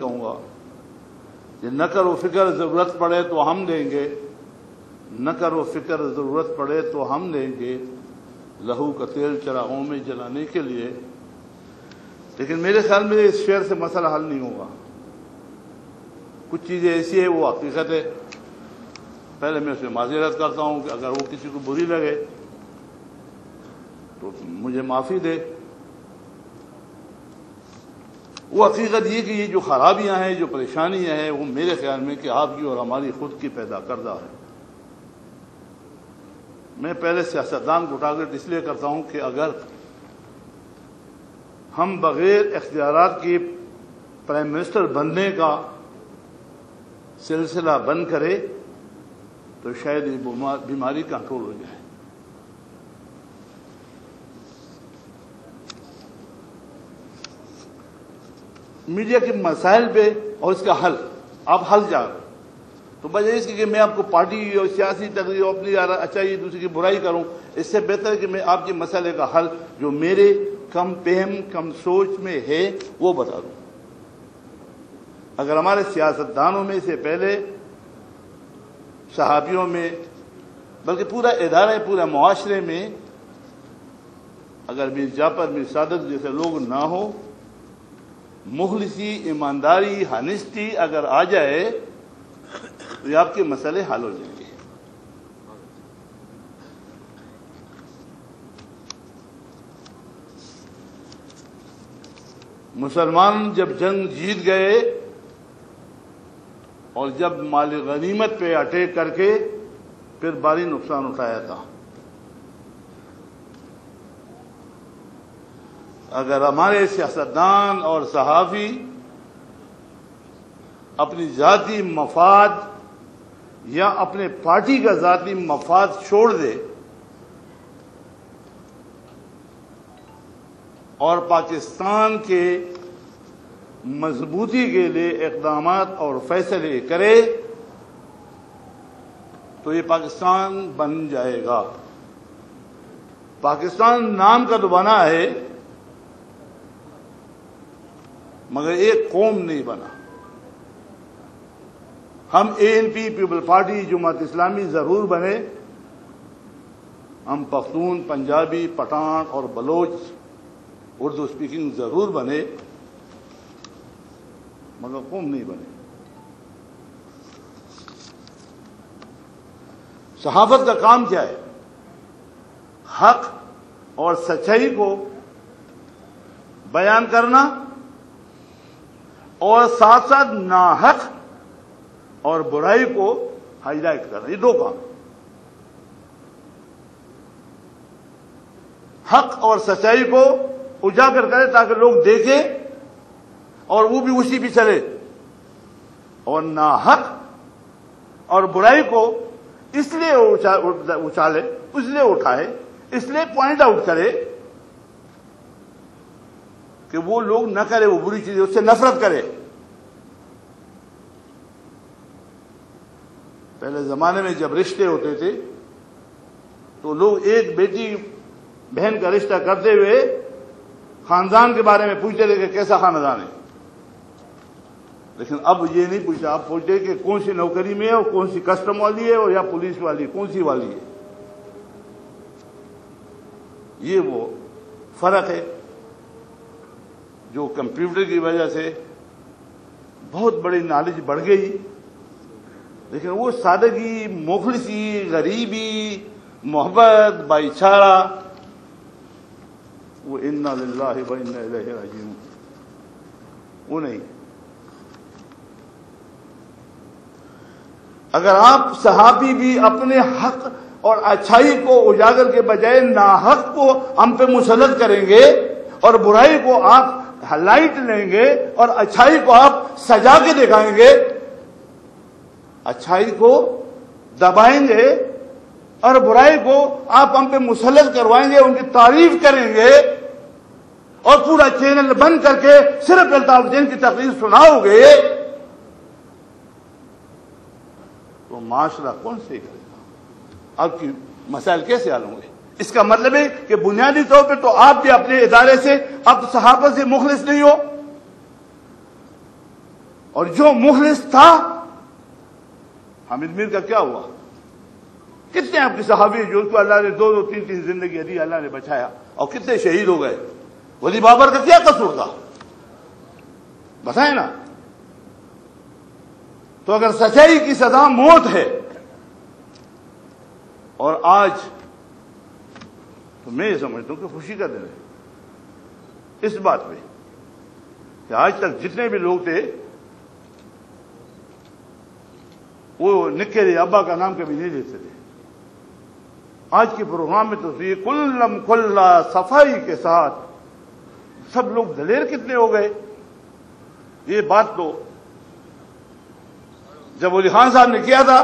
कहूँगा। कि न करो फ़िक्र, ज़रूरत पड़े तो हम देंगे। न करो फ़िक्र, ज़रूरत पड़े तो हम देंगे। लहू का तेल चरागों में जलाने के लिए। लेकिन मेरे ख्याल में इस शेर से मसला हल नहीं होगा। कुछ चीज़ें ऐसी है, वो हकीकत है। पहले मैं उसे माजरत करता हूँ कि अगर वो किसी को बुरी लगे तो मुझे माफ़ी दे। वो हकीकत ये कि ये जो खराबियाँ हैं, जो परेशानियाँ हैं, वो मेरे ख्याल में कि आपकी और हमारी खुद की पैदा करदा है। मैं पहले सियासतदान को टारगेट इसलिए करता हूँ कि अगर हम बगैर इख्तियार के प्राइम मिनिस्टर बनने का सिलसिला बंद करे तो शायद ये बीमारी कंट्रोल हो जाए। मीडिया के मसाइल पे और इसका हल। आप हल जा रहे तो वजह इसकी कि मैं आपको पार्टी और सियासी तकरीर अपनी अच्छाई दूसरे की बुराई करूँ, इससे बेहतर कि मैं आपके मसले का हल जो मेरे कम पहम, कम सोच में है, वो बता दूँ। अगर हमारे सियासतदानों में से पहले, सहाबियों में, बल्कि पूरा इदारा, पूरे मुआशरे में, अगर मीर जाफ़र, मीर सादत जैसे लोग ना हो मुखलिसी, ईमानदारी हनिस्टी अगर आ जाए तो आपके मसले हल हो जाएँगे। मुसलमान जब जंग जीत गए और जब माल गनीमत पे अटैक करके, फिर भारी नुकसान उठाया था। अगर हमारे सियासतदान और सहाफ़ी अपनी जाति मफाद या अपने पार्टी का जाति मफाद छोड़ दे और पाकिस्तान के मजबूती के लिए इकदाम और फैसले करे तो ये पाकिस्तान बन जाएगा। पाकिस्तान नाम का तो बना है मगर एक कौम नहीं बना। हम एएनपी पीपल पार्टी जुमात इस्लामी ज़रूर बने। हम पख्तून, पंजाबी, पठान और बलोच उर्दू स्पीकिंग ज़रूर बने, मगर कौम नहीं बने। सहाबत का काम क्या है? हक और सच्चाई को बयान करना और साथ साथ नाहक और बुराई को हाईलाइट करना, ये दो काम हक और सच्चाई को उजागर करें ताकि लोग देखें और वो भी उसी भी चले। और नाहक और बुराई को इसलिए उछाले, इसलिए उठाए, इसलिए पॉइंट आउट करे कि वो लोग न करे, वो बुरी चीज़ें, उससे नफरत करे। पहले जमाने में जब रिश्ते होते थे तो लोग एक बेटी, बहन का रिश्ता करते हुए खानदान के बारे में पूछते थे कि कैसा खानदान है। लेकिन अब ये नहीं पूछा आप पूछते कि कौन सी नौकरी में है और कौन सी कस्टम वाली है और या पुलिस वाली, कौन सी वाली है। ये वो फ़र्क है। जो कंप्यूटर की वजह से बहुत बड़ी नॉलेज बढ़ गई। लेकिन वो सादगी मुखलसी गरीबी, मोहब्बत, भाईचारा, वो इन्ना राजीव वो नहीं। अगर आप सहाबी भी अपने हक और अच्छाई को उजागर के बजाय नाहक को हम पे मुसलत करेंगे और बुराई को आप हाइलाइट लेंगे और अच्छाई को आप सजा के दिखाएँगे। अच्छाई को दबाएँगे और बुराई को आप हम पे मुसलत करवाएँगे, उनकी तारीफ़ करेंगे और पूरा चैनल बंद करके सिर्फ़ अल्ताफुद्दीन की तकरीर सुनाओगे। तो माशरा कौन से करेगा? आपकी मसाइल कैसे हल होंगे? इसका मतलब है कि बुनियादी तौर पर तो आप भी अपने इदारे से अब सहाबत से मुखलिस नहीं हो। और जो मुखलिस था, हामिद मीर का क्या हुआ? कितने आपके सहाबी जो उसको अल्लाह ने दो दो, तीन तीन ज़िंदगी दी, अल्लाह ने बचाया, और कितने शहीद हो गए? वली बाबर का क्या कसूर था? बताए ना। तो अगर सच्चाई की सजा मौत है, और आज तो मैं ये समझता हूँ कि खुशी का दिन है। इस बात में कि आज तक जितने भी लोग थे, वो निक्के अब्बा का नाम कभी नहीं लेते थे। आज के प्रोग्राम में तो ये कुल्लम खुल्ला सफ़ाई के साथ सब लोग दलेर कितने हो गए। ये बात तो जब अली खान साहब ने किया था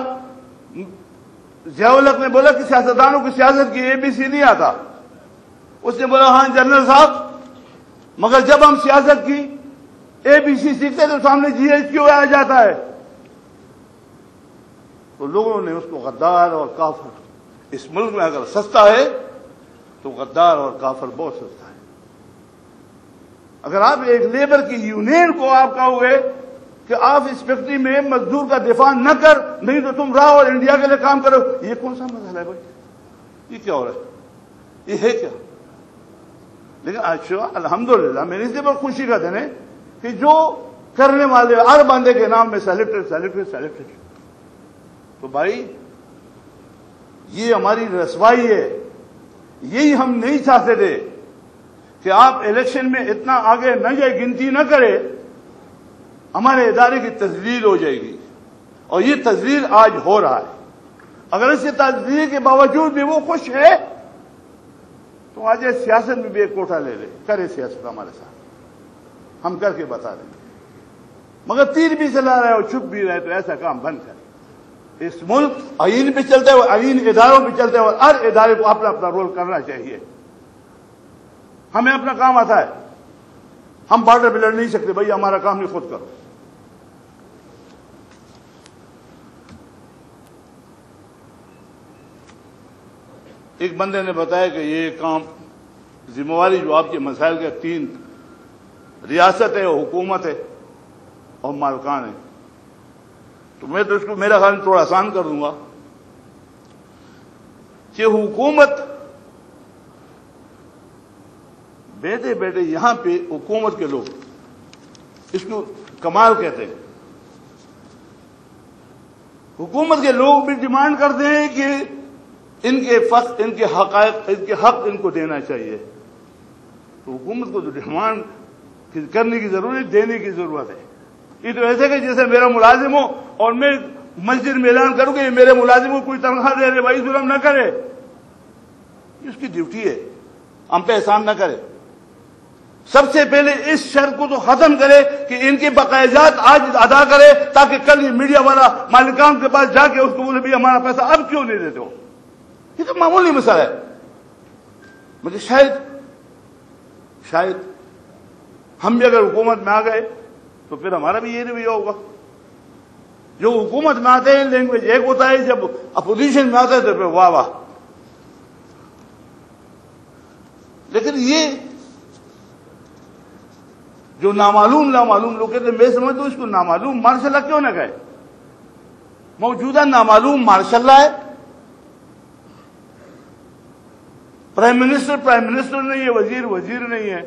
जयाउलक ने बोला कि सियासतदानों की सियासत की एबीसी नहीं आता। उसने बोला, हाँ, जनरल साहब, मगर जब हम सियासत की एबीसी सीखते तो सामने जीएस क्यों आ जाता है। तो लोगों ने उसको गद्दार और काफर, इस मुल्क में अगर सस्ता है तो गद्दार और काफर बहुत सस्ता है। अगर आप एक लेबर की यूनियन को आप कहोगे कि आप इस फैक्ट्री में मजदूर का दिफा न कर, नहीं तो तुम रहो और इंडिया के लिए काम करो। ये कौन सा मसला है भाई? ये क्या हो रहा है? ये है क्या? लेकिन अच्छा अल्हम्दुलिल्लाह, मेरी इसी पर खुशी का दिन है कि जो करने वाले हर बंदे के नाम में सेलेक्टेड सेलेक्टेड सेलेक्टेड तो भाई, ये हमारी रसवाई है। यही हम नहीं चाहते थे कि आप इलेक्शन में इतना आगे न जाए, गिनती न करे। हमारे इदारे की तजलील हो जाएगी। और ये तजलील आज हो रहा है। अगर इस तजलील के बावजूद भी वो खुश है तो आज सियासत में भी एक कोठा ले ले करे सियासत हमारे साथ। हम करके बता देंगे। मगर तीर भी चला रहे और चुप भी रहे तो ऐसा काम बंद करें। इस मुल्क आइन पे चलते हुए आइन इदारों पे चलते हुए हर इदारे को अपना अपना रोल करना चाहिए। हमें अपना काम आता है। हम बॉर्डर पे लड़ नहीं सकते, भाई, हमारा काम नहीं खुद करो। एक बंदे ने बताया कि ये काम जिम्मेवारी जो आपके मसाइल के तीन रियासत है, हुकूमत है और मालकान है। तो मैं तो इसको, मेरा ख्याल थोड़ा आसान कर दूँगा कि हुकूमत बैठे बैठे यहाँ पे हुकूमत के लोग इसको कमाल कहते हैं। हुकूमत के लोग भी डिमांड करते हैं कि इनके फक इनके हक इनके हक इनको देना चाहिए। तो हुकूमत को तो डिमांड करने की ज़रूरत देने की ज़रूरत है। ये तो ऐसे कि जैसे मेरा मुलाजिम हो और मैं मस्जिद में ऐलान करूँ कि मेरे मुलाजिम को कोई तनख्वाह दे रहे, भाई जुलम न करे। उसकी ड्यूटी है। हम पे एहसान न करे। सबसे पहले इस शर्त को तो खत्म करे कि इनके बकायजात आज अदा करे, ताकि कल ये मीडिया वाला मालिकान के पास जाके उसको बोले, भाई हमारा पैसा अब क्यों नहीं देते हो? ये तो मामूली मसला है। मुझे शायद शायद हम भी अगर हुकूमत में आ गए तो फिर हमारा भी ये रवैया होगा। जो हुकूमत में आते हैं लैंग्वेज एक होता है, जब अपोजिशन में आते हैं तो फिर वाह वाह। लेकिन ये जो नामालूम नामालूम लोग कहते मैं समझता हूँ इसको नामालूम मार्शल्ला क्यों ना कहे? मौजूदा नामालूम मार्शल्ला है। प्राइम मिनिस्टर प्राइम मिनिस्टर नहीं है वज़ीर वज़ीर नहीं है।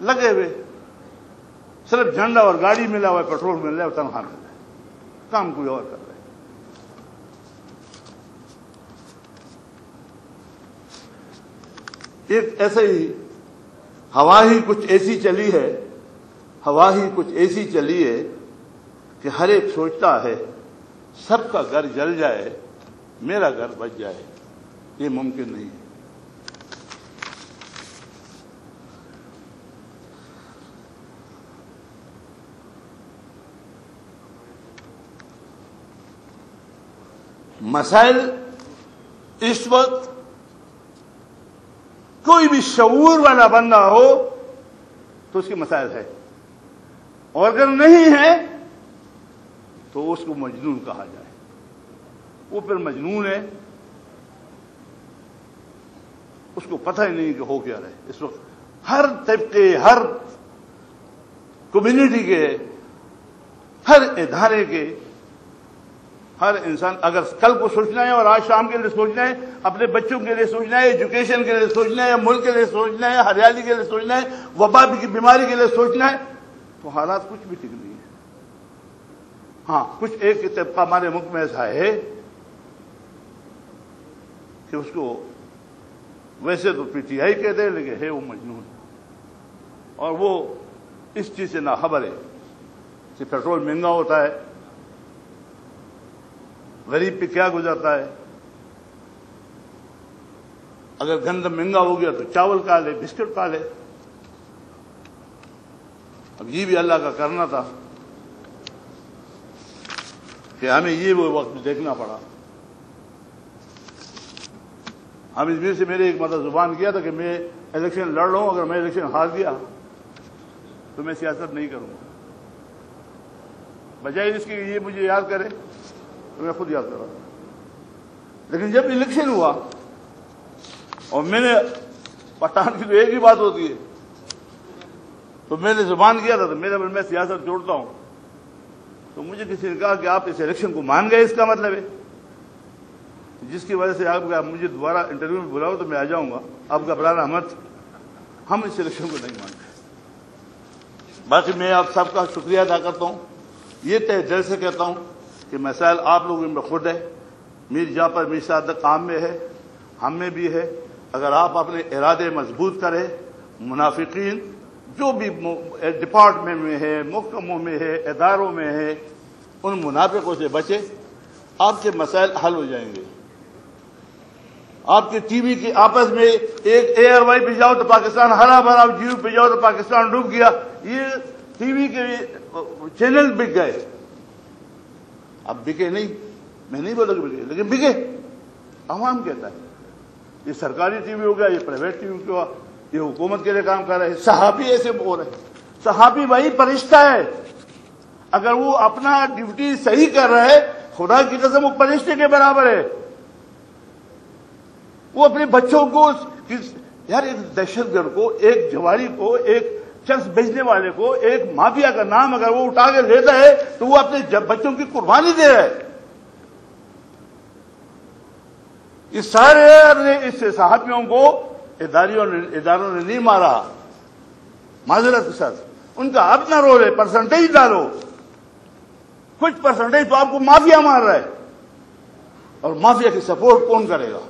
लगे हुए। सिर्फ़ झंडा और गाड़ी मिला हुआ पेट्रोल मिल रहा है, तनख्वाह मिल रहा है। काम कोई और कर रहे एक ऐसे ही, हवा ही कुछ ऐसी चली है, हवा ही कुछ ऐसी चली है कि हर एक सोचता है, सबका घर जल जाए, मेरा घर बच जाए। ये मुमकिन नहीं है। मसाइल इस वक्त कोई भी शऊर वाला बंदा हो तो उसकी मसाइल है। और अगर नहीं है तो उसको मजनून कहा जाए। वो फिर मजनून है। उसको पता ही नहीं कि हो क्या रहे इस वक्त हर तबके हर कम्युनिटी के, हर इधारे के, हर इंसान अगर कल को सोचना है और आज शाम के लिए सोचना है, अपने बच्चों के लिए सोचना है एजुकेशन के लिए सोचना है, मुल्क के लिए सोचना है, हरियाली के लिए सोचना है, वबा की बीमारी के लिए सोचना है तो हालात कुछ भी ठीक नहीं है। हाँ कुछ एक तबका हमारे मुल्क में ऐसा है कि उसको वैसे तो पीटीआई कहते हैं लेकिन है वो मजनून। और वो इस चीज़ से ना खबर है कि पेट्रोल महँगा होता है, गरीब पे क्या गुजरता है। अगर गंद महँगा हो गया तो चावल का ले बिस्किट का ले अब ये भी अल्लाह का करना था कि हमें ये वो वक्त देखना पड़ा। हम इसमें से मेरे एक मतलब ज़ुबान किया था कि मैं इलेक्शन लड़ रहा हूँ, अगर मैं इलेक्शन हार गया तो मैं सियासत नहीं करूँगा। बजाय इसके ये मुझे याद करे तो मैं खुद याद कर रहा लेकिन जब इलेक्शन हुआ, और मैंने पठान की तो एक ही बात होती है तो मैंने ज़ुबान किया था तो मेरे में सियासत जोड़ता हूँ। तो मुझे किसी ने कहा कि आप इस इलेक्शन को मान गए, इसका मतलब है। जिसकी वजह से आप, मुझे दोबारा इंटरव्यू में बुलाओ तो मैं आ जाऊँगा। आप घबराना मत। हम इस इलेक्शन को नहीं मानते। बाकी मैं आप सबका शुक्रिया अदा करता हूँ। ये तय दिल से कहता हूँ कि मसाइल आप लोगों में खुद है। मीर जापर मीर सादक काम में है। हम में भी है। अगर आप अपने इरादे मज़बूत करें मुनाफिकीन जो भी डिपार्टमेंट में है महकमों में है इदारों में है उन मुनाफिकों से बचे। आपके मसाइल हल हो जाएँगे। आपके टीवी के आपस में एक एयर वाई पे जाओ तो पाकिस्तान हरा भरा जीव पे जाओ तो पाकिस्तान डूब गया। ये टीवी के चैनल बिक गए। अब बिके नहीं। मैं नहीं बोला कि बिके, लेकिन बिके। आवाम कहता है, ये सरकारी टीवी हो गया, ये प्राइवेट टीवी हुआ ये हुकूमत के लिए काम कर रहे हैं। सहाबी ऐसे हो रहे हैं। सहाबी भाई परिश्ता है। अगर वो अपना ड्यूटी सही कर रहा है, खुदा की कसम वो परिश्ते के बराबर है। वो अपने बच्चों को यार एक दहशतगर्द को, एक जवारी को, एक चर्च बेचने वाले को, एक माफिया का नाम अगर वो उठा के लेता है तो वो अपने बच्चों की कुर्बानी दे रहा है। इस सारे इस सहाफियों को, इदारियों ने, इदारों ने नहीं मारा। माजरत के साथ। उनका अपना रोल है परसेंटेज डालो। कुछ परसेंटेज तो आपको माफिया मार रहा है। और माफिया की सपोर्ट कौन करेगा?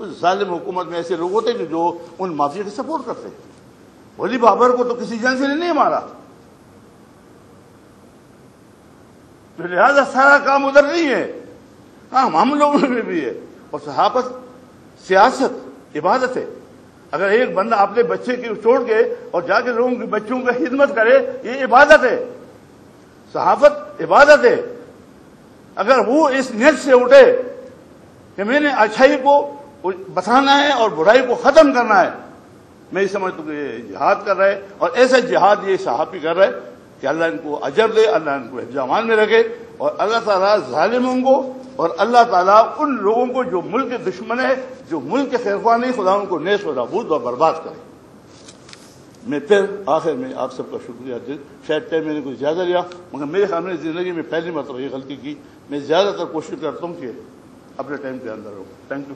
उस जालिम हुकूमत में ऐसे लोग होते हैं जो उन माफिया की सपोर्ट करते हैं। वली बाबर को तो किसी जन से नहीं मारा। तो लिहाजा सारा काम उधर नहीं है। हाँ हम लोगों में भी है। और सहाफत, सियासत, इबादत है। अगर एक बंदा अपने बच्चे की छोड़ के और जाके लोगों के बच्चों की खिदमत करे, ये इबादत है। सहाफत, इबादत है। अगर वो इस नियत से उठे कि मैंने अच्छाई को बताना है और बुराई को खत्म करना है। मैं ये समझता हूँ ये जिहाद कर रहे और ऐसा जिहाद ये सहाफी कर रहे कि अल्लाह इनको अजर दे, अल्लाह इनको एग्जामान में रखे और अल्लाह ताला जालिमों को और अल्लाह ताला उन लोगों को जो मुल्क के दुश्मन है, जो मुल्क के खैरफा नहीं खुदा उनको नेस व नाबूद और बर्बाद करे। मैं फिर आखिर में आप सबका शुक्रिया दिल। शायद टाइम मैंने कुछ ज़्यादा लिया, मगर मेरे ख्याल में ज़िंदगी में पहली मतलब ये गलती की। मैं ज़्यादातर कोशिश करता हूँ कि अपने टाइम के अंदर रहूँ। थैंक यू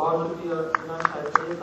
और उनकी योजना चाहिए